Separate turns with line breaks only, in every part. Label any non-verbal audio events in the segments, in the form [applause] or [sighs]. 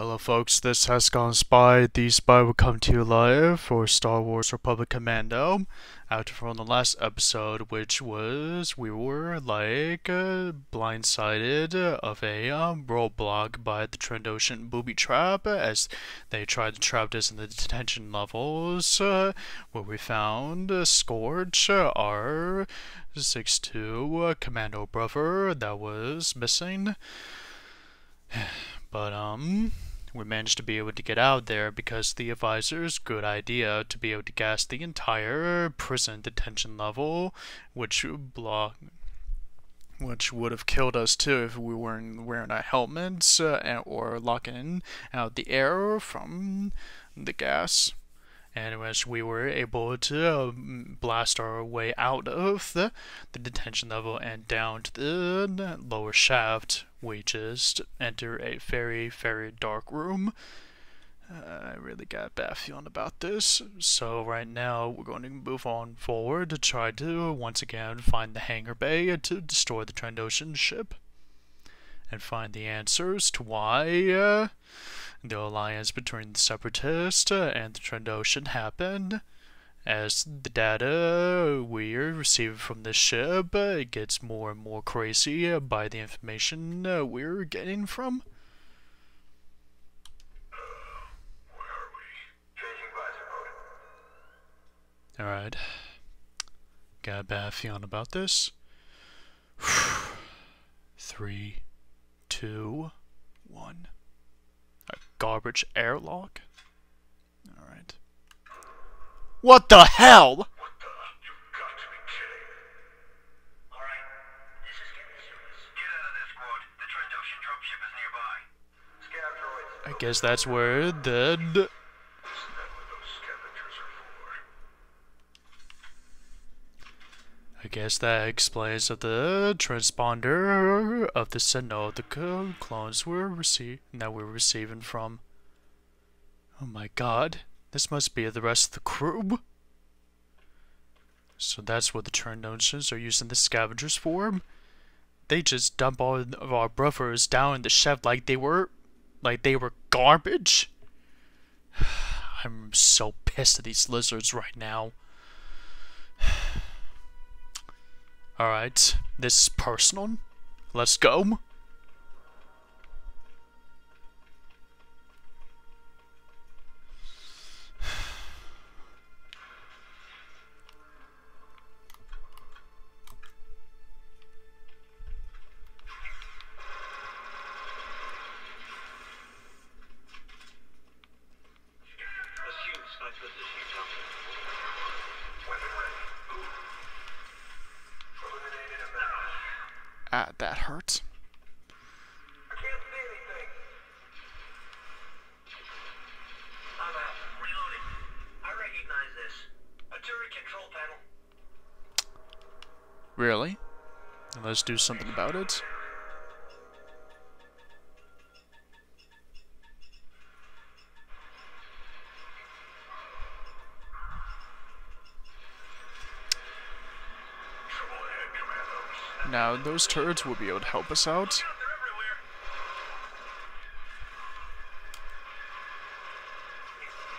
Hello folks, this has gone Spy. The Spy will come to you live for Star Wars Republic Commando. After from the last episode, which was we were like uh, blindsided of a um, roadblock by the Trandoshan booby trap as they tried to trap us in the detention levels, uh, where we found uh, Scorch, our 6'2 uh, commando brother that was missing. [sighs] But um we managed to be able to get out there because the advisor's good idea to be able to gas the entire prison detention level, which block which would have killed us too if we weren't wearing our helmets uh, or locking out the air from the gas. And which we were able to um, blast our way out of the, the detention level and down to the lower shaft we just enter a very, very dark room. Uh, I really got a bad feeling about this. So right now we're going to move on forward to try to once again find the hangar bay to destroy the Trandoshan ship. And find the answers to why uh, the alliance between the Separatist and the Trandoshan happened as the data we're receiving from the ship uh, gets more and more crazy by the information we're getting from. Alright. Got a bad feeling about this. [sighs] Three, two, one. A garbage airlock? Alright. What the hell? I guess that's where the... I guess that explains that the transponder of the signal the clones were receiving that we're receiving from. Oh my god. This must be the rest of the crew. So that's what the Trandoshan's are using the scavengers for. They just dump all of our brothers down in the shed like they were, like they were garbage. [sighs] I'm so pissed at these lizards right now. Alright, this person. Let's go. That hurts. Really? let's do something about it. Now, those turrets will be able to help us out.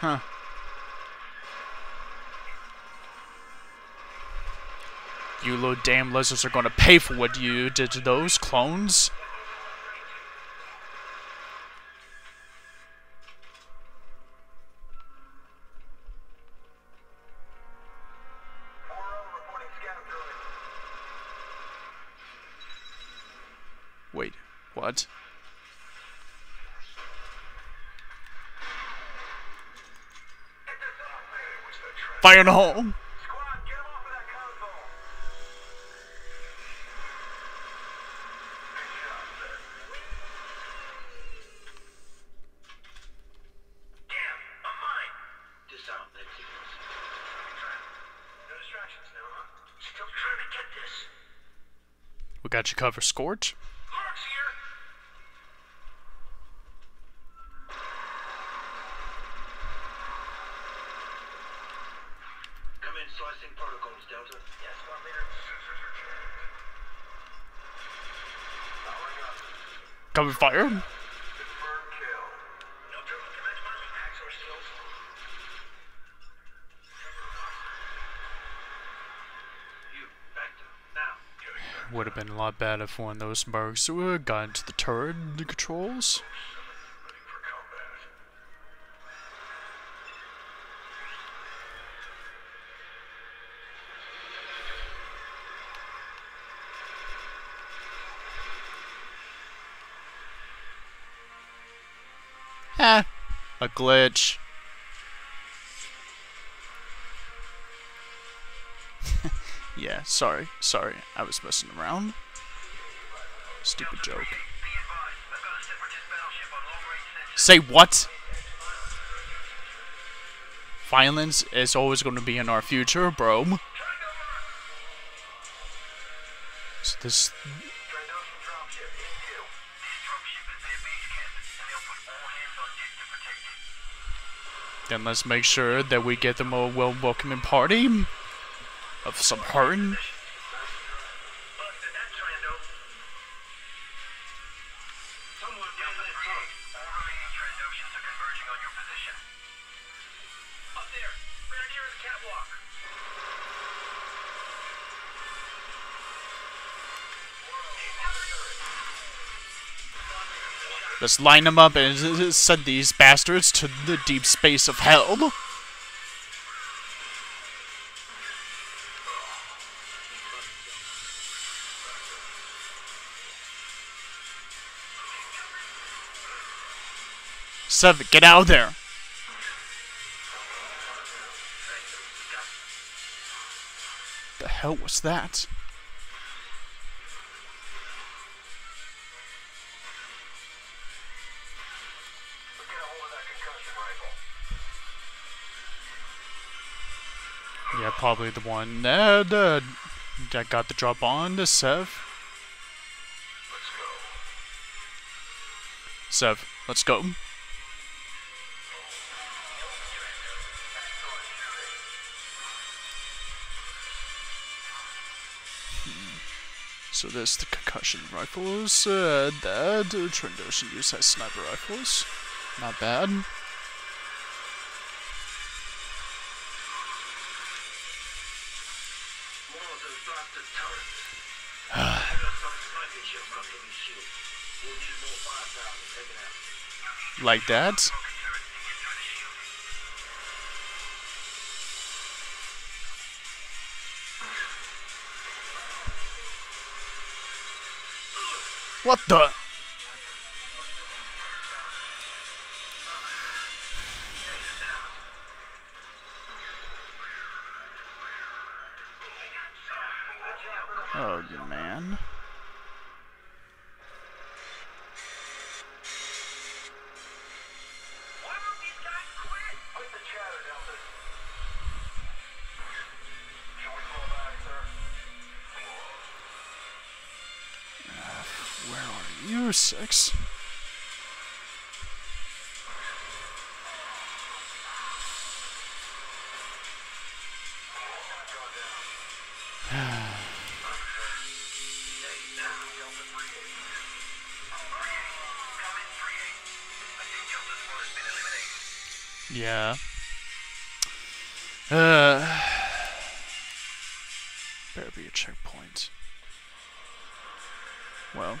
Huh. You little damn lizards are gonna pay for what you did to those clones. Fire in the hole! We got you covered, Come and fire him. Would have been a lot better if one of those mercs got into the turret the controls. A glitch. [laughs] yeah, sorry, sorry, I was messing around. Stupid joke. Say what? Violence is always going to be in our future, bro. So this Then let's make sure that we get them a well welcoming party of some heart. Let's line them up and send these bastards to the deep space of hell. Seven, get out of there! The hell was that? Probably the one that, uh, that got the drop on the Sev. Sev, let's go. So there's the concussion rifles uh, that uh, Trandoshan use as sniper rifles. Not bad. Like that. What the? Oh, man. You, six? [sighs] yeah. Uh, [sighs] better be a checkpoint. Well,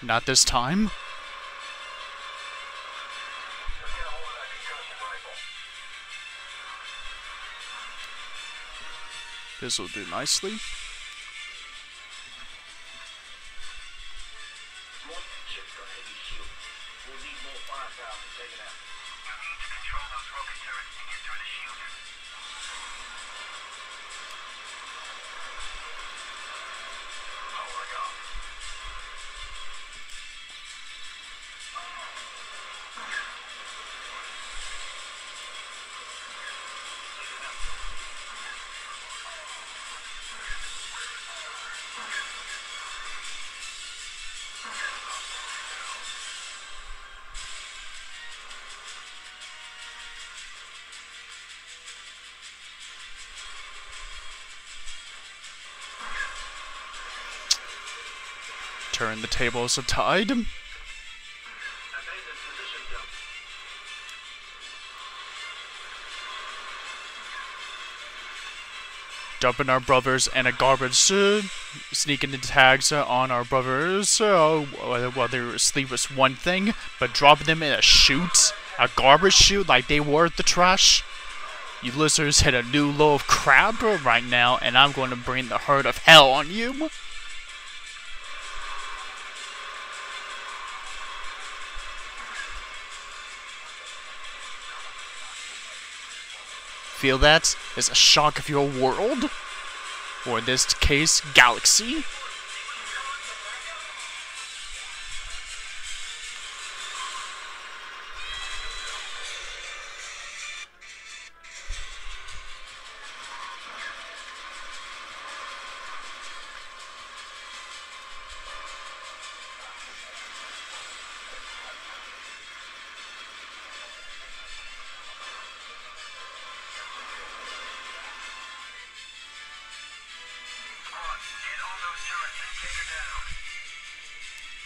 Not this time. This will do nicely. Turn the tables of tide. dumping our brothers in a garbage uh, sneaking the tags uh, on our brothers uh, while they were asleep was one thing, but dropping them in a chute, a garbage chute like they were the trash. You listeners hit a new low of crap right now, and I'm going to bring the herd of hell on you. Feel that as a shock of your world? Or in this case, galaxy?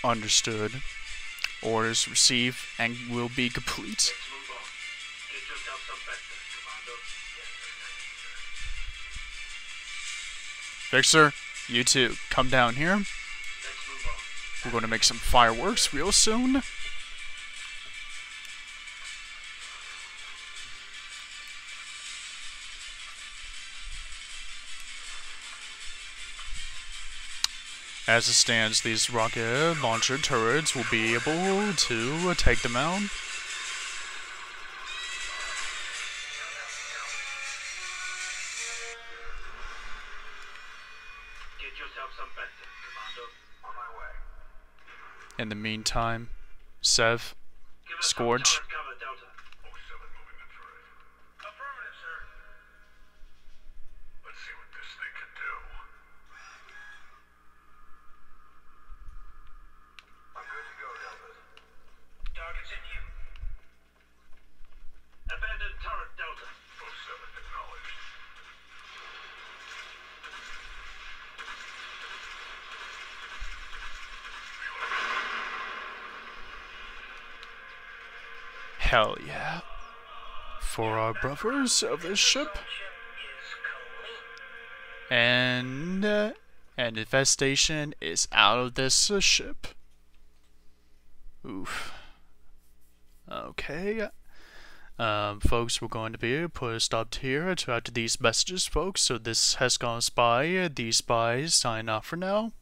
Understood. Orders received and will be complete. Fixer, you too, come down here. We're going to make some fireworks real soon. As it stands, these rocket launcher turrets will be able to take them out. In the meantime, Sev, Scorch, Hell yeah. For our brothers of this ship. And, uh, and infestation is out of this uh, ship. Oof. Okay. Um, folks, we're going to be put a stop here to after these messages, folks. So this has gone spy. These spies sign off for now.